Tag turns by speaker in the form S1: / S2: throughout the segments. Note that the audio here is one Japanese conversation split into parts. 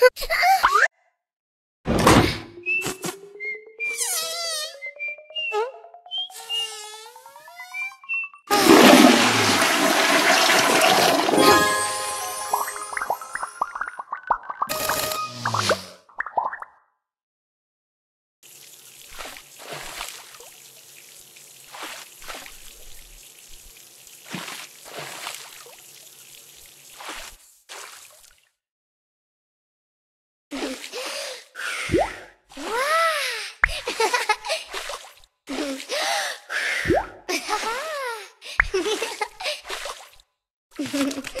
S1: Ha Yeah.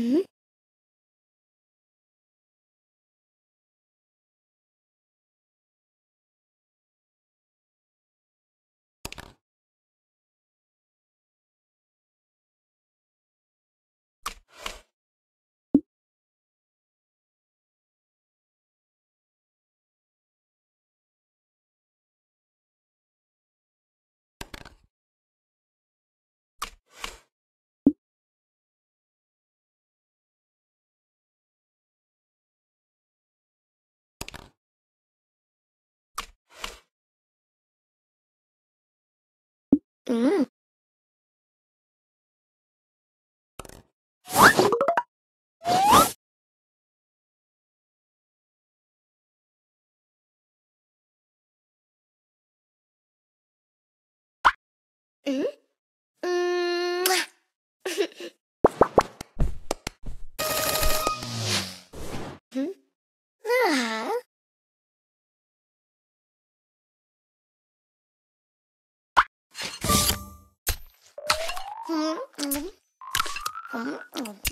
S1: Mm-hmm. Mm. Mm? Mm. 음, 음, 음, 음.